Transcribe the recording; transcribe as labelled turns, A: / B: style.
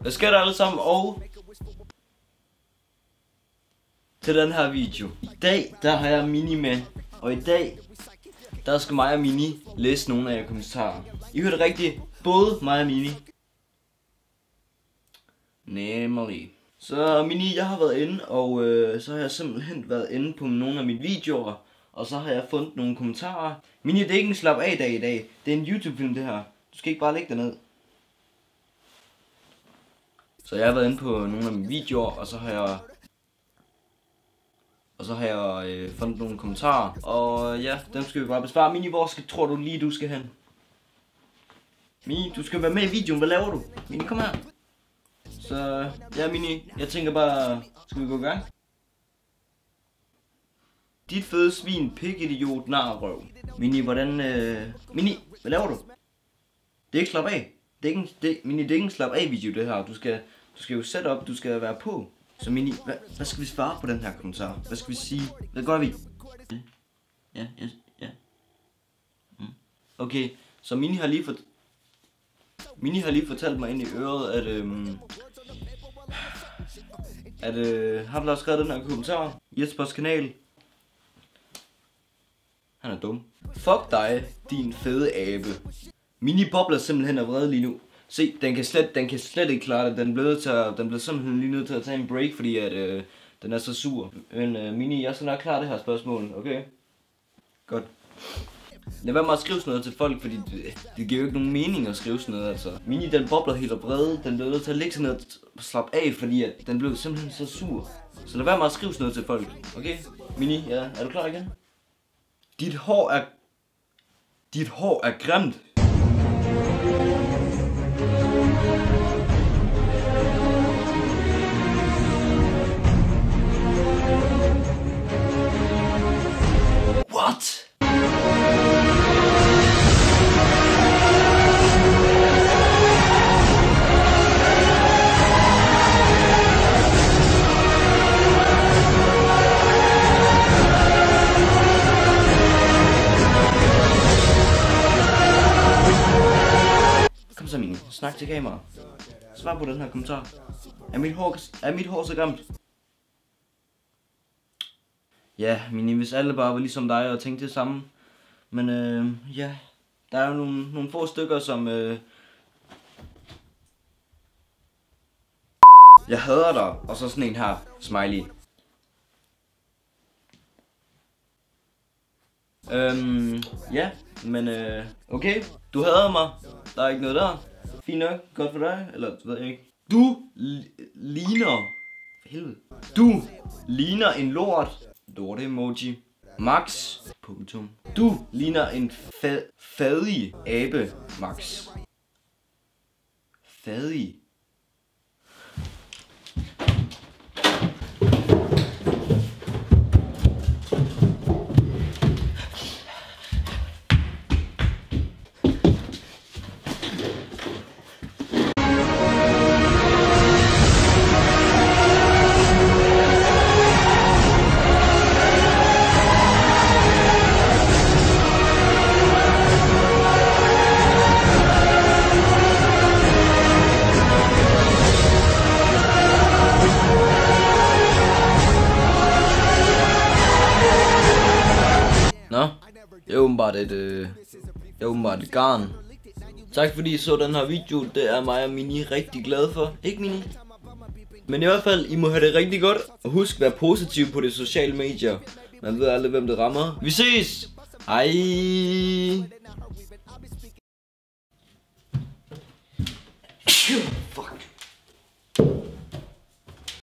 A: Hvad sker der alle sammen? Og til den her video. I dag, der har jeg Mini med. Og i dag, der skal mig og Mini læse nogle af jer kommentarer. I hørte rigtigt. Både mig og Mini. Nemlig. Så Mini, jeg har været inde, og øh, så har jeg simpelthen været inde på nogle af mine videoer. Og så har jeg fundet nogle kommentarer. Mini, det er ikke en slap af dag i dag. Det er en YouTube-film, det her. Du skal ikke bare lægge det ned. Så jeg har været inde på nogle af mine videoer, og så har jeg... Og så har jeg øh, fundet nogle kommentarer. Og øh, ja, dem skal vi bare besvare. Mini, hvor skal, tror du lige, du skal hen? Mini, du skal være med i videoen. Hvad laver du? Mini, kom her. Så øh, ja, Mini, jeg tænker bare, skal vi gå i gang? Dit fede svin, pikidiot, narrøv. Mini, hvordan... Øh... Mini, hvad laver du? Det er ikke slap af. Det er ikke en, det, Mini, det er ikke en slap af video, det her. Du skal, du skal jo sætte op, du skal være på. Så Mini, hvad, hvad skal vi svare på den her kommentar? Hvad skal vi sige? Hvad gør vi? Ja, ja, ja. Mm. Okay, så Mini har lige fået... Mini har lige fortalt mig ind i øret, at øhm, at øh, ham der har skrevet den her kommentar, Jespers kanal, han er dum. Fuck dig, din fede abe. Mini bobler simpelthen er vred lige nu. Se, den kan slet, den kan slet ikke klare det. Den blev, til at, den blev simpelthen lige nødt til at tage en break, fordi at, øh, den er så sur. Men øh, Mini, jeg skal nok klare det her spørgsmål, okay? Godt. Lad være med at skrive sådan noget til folk, fordi det, det giver jo ikke nogen mening at skrive sådan noget, altså. Mini, den bobler helt og brede, den blev nødt til at ligge sådan noget og slappe af, fordi at den blev simpelthen så sur. Så lad være med at skrive sådan noget til folk, okay? Mini, ja, er du klar igen? Dit hår er... Dit hår er grimt. Så, min Snak til kamera. Svar på den her kommentar. Er mit hår, er mit hår så gammelt? Ja, Mini, hvis alle bare var ligesom dig og tænkte det samme. Men øh, ja, der er jo nogle, nogle få stykker, som... Øh, jeg hader dig, og så sådan en her, smiley. Øhm, ja, men øh, okay, du hader mig. Der er ikke noget der. Fint nok, godt for dig, eller ved jeg ikke. Du li- ligner, helvede. Du ligner en lort. Lort emoji. Max. Punktum. Du ligner en fa- fadig abe, Max. Fadig. Det er åbenbart et, øh, det er åbenbart et garn. Tak fordi I så den her video, det er mig og Mini rigtig glad for. Ikke Mini? Men i hvert fald, I må have det rigtig godt. Og husk at være positiv på de sociale medier. Man ved aldrig, hvem det rammer. Vi ses! Hej!